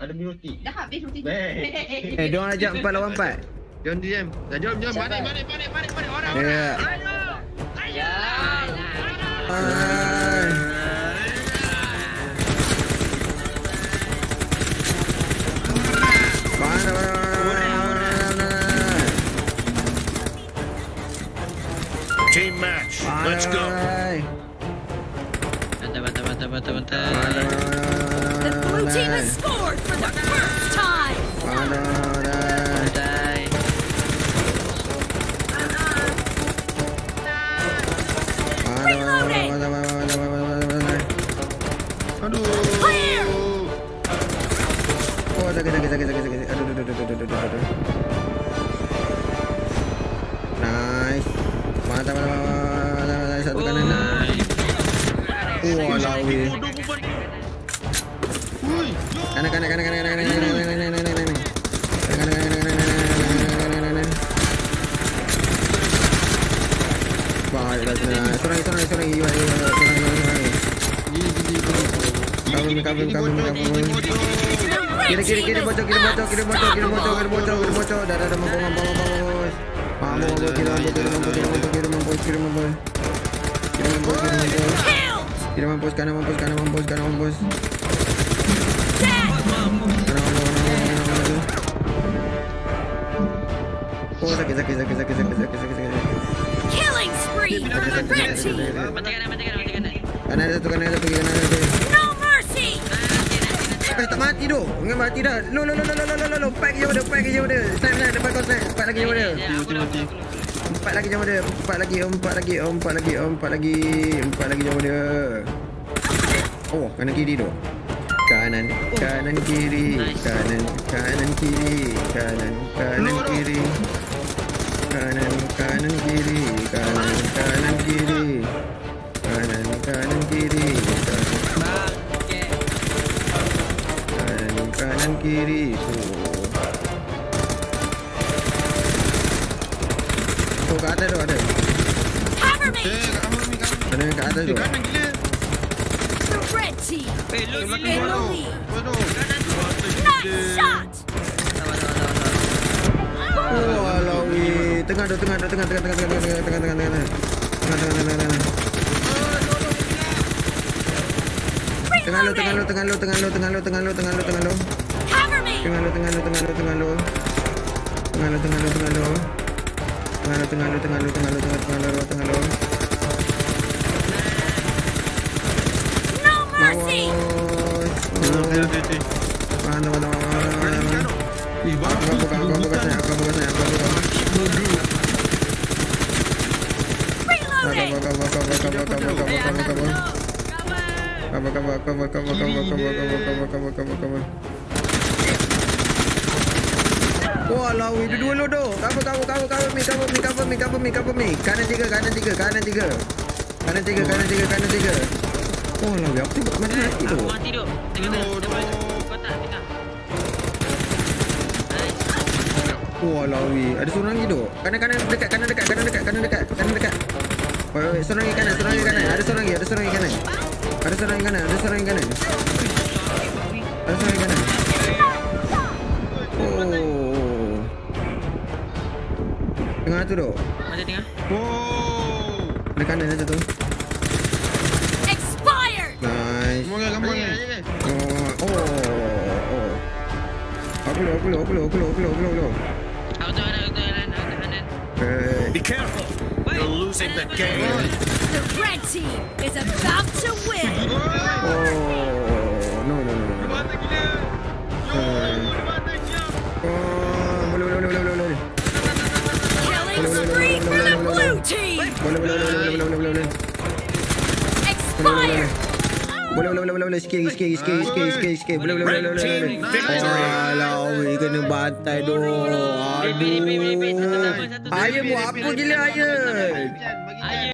Ada punya roti. Dah habis roti. Eh, eh, eh. eh hey, diorang ajak empat lawan empat. Jom jom Dah jom, jom. Mari, mari, mari, mari, mari. Orang, yeah. orang. Ayo. Ayo. Team match, Bye. let's go! Bantai, bantai, bantai, bantai, bantai! Blue team mana, has scored for the first time. mana, mana. Reloading. Mana, mana, mana, mana, mana, mana, mana. Aduh. Clear. Oh, sakit, sakit, sakit, sakit, sakit. Aduh, aduh, aduh, aduh, aduh, aduh, aduh. Nice. Mantap, mantap, mantap, mantap, mantap. Satu kanan. Wah, lawi. Bodoh bukan. Hui. Kanan, kanan, kanan, kanan, kanan, kanan, kanan, kanan, kanan, kanan, kanan, kanan. Kanan, kanan, kanan, kanan, kanan, kanan, kanan, kanan, kanan. Baik, dah sana. Seorang lagi, seorang lagi, seorang lagi. Iwan, Iwan, seorang lagi, seorang lagi. Gini gini gini. Cover me, cover me, cover me, cover me. The Kiri, red kiri, team kiri, is bocor, kiri, bocor, kiri, bocor, kiri, bocor, kiri, bocor, kiri, bocor. Dah, dah, dah, mampus, mampus, mampus, mampus. Mampus, mampus, kiri, mampus, kiri, mampus, kiri, mampus, kiri, mampus, kiri, mampus. Kiri, mampus, kiri, mampus. killed. Kiri, mampus, kanan, mampus, kanan, mampus, kanan, mampus. Dead. Kanan, mampus, kanan, mampus, kanan, mampus. Sakit, sakit, sakit, sakit, sakit, sakit, sakit, sakit. Killing spree for the red team. Mati kanan, mati kanan, mati kanan. Kanan ada satu, kanan ada satu, kiri kanan ada satu. No mercy. Eh, tak mati tu. Ingat mati dah. Lo, lo, lo, lo, lo, lo, lo, lo. Pack je pada, pack je pada. Snap, snap, depan kau snap. Empat lagi je pada. Mati, mati. Empat lagi jam dia. Empat lagi, empat lagi, empat lagi, empat lagi. Empat lagi jam dia. Oh, kanan kiri tu. Kanan, kanan kiri, kanan, kanan kiri, kanan, kanan kiri. Kanan, kanan kiri, kanan, kanan kiri. Kanan, kanan kiri, kanan, kanan, kanan kiri. Oh, kat atas tu ada. Me. Eh, kat? Ada atas tu. Kanan gila. The red team Eh, lu, Eh, lu, belakang in the bodoh. lead. Bodoh. Nice shot. Sabar, sabar, sabar, sabar. Oh, alah, weh. Tengah tu, tengah tu, tengah, tengah, tengah, tengah, tengah, tengah, tengah, tengah, tengah. Tengah, tengah, tengah, tengah, tengah. Tengah lu, tengah lu, tengah lu, tengah lu, tengah lu, tengah lu, tengah lu, tengah lu. Cover me. Tengah lu, tengah lu, tengah lu, tengah lu. Tengah lu, tengah lu, tengah lu. Tengah lu, tengah lu, tengah lu, tengah lu, tengah, tengah lu, tengah lu. No mercy. Hati, hati, hati. Mana, mana, mana, mana, mana. Ih, Aku bagus. buka, aku buka saya, aku buka saya, aku buka. Cover, Reloading. cover, cover, cover, cover, cover, cover, cover. Cover, cover, cover, cover, cover, cover, cover, cover, cover, cover. Walau, itu dua lo doh. Cover, cover, cover, cover me, cover me, cover me, cover me, cover me. Kanan tiga, kanan tiga, kanan tiga. Kanan tiga, kanan tiga, kanan tiga. Oh, lah, aku tengok mati mati tu. Aku mati duk. Kau tak. Nice. Oh, lah, ada seorang lagi tu. Kanan, kanan, dekat, kanan, dekat, kanan, dekat, kanan, dekat, kanan, dekat. Wait, wait, seorang lagi kanan, seorang lagi kanan. Ada seorang lagi, ada seorang lagi kanan. Ada seorang lagi kanan, ada seorang lagi kanan. Ada seorang lagi kanan. Oh. Tengah tu tu. Mati tengah. Oh. Ada kanan ada tu. open it, open it, open it, open it, open it, open it, open it. I'll do it, I'll do it, I'll do it. Hey. Be careful! Wait. You're losing the game. The red team is about to win! Oh, no, no, no, no. Killing spree for the blue team! Expired! Boleh, boleh, boleh, boleh, boleh. Sikit, sikit, sikit, sikit, sikit, sikit. Boleh, boleh, boleh, boleh, boleh. Alah, weh, kena bantai. Satu Aduh. Ayah buat apa gila, Ayah?